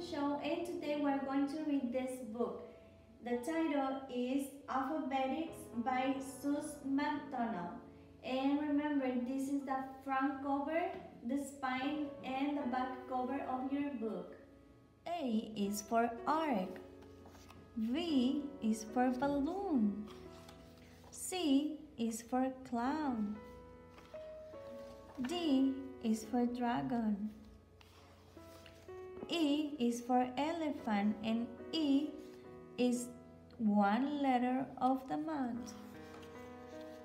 Show and today we're going to read this book. The title is Alphabatics by Suse McDonald. And remember, this is the front cover, the spine, and the back cover of your book. A is for arc. V is for balloon. C is for clown. D is for dragon. Is for elephant and E is one letter of the month.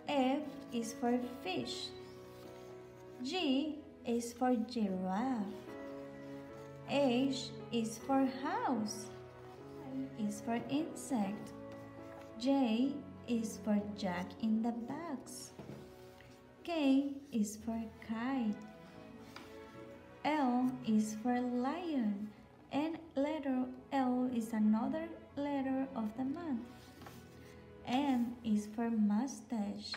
F is for fish. G is for giraffe. H is for house. I is for insect. J is for jack in the box. K is for kite. L is for lion is another letter of the month. M is for mustache.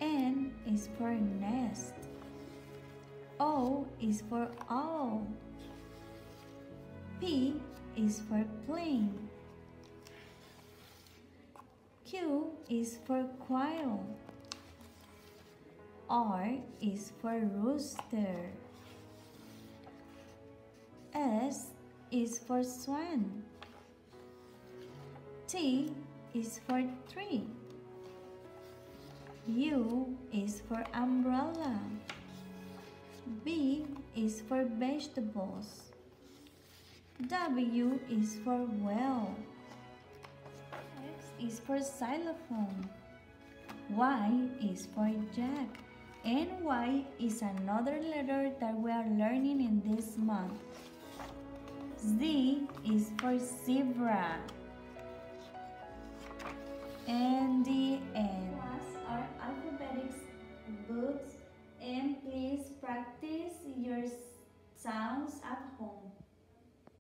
N is for nest. O is for owl. P is for plane. Q is for quail. R is for rooster. S is for swan. T is for tree. U is for umbrella. B is for vegetables. W is for well. X is for xylophone. Y is for jack. And Y is another letter that we are learning in this month. Z is for zebra. And the end. Our alphabetics books and please practice your sounds at home.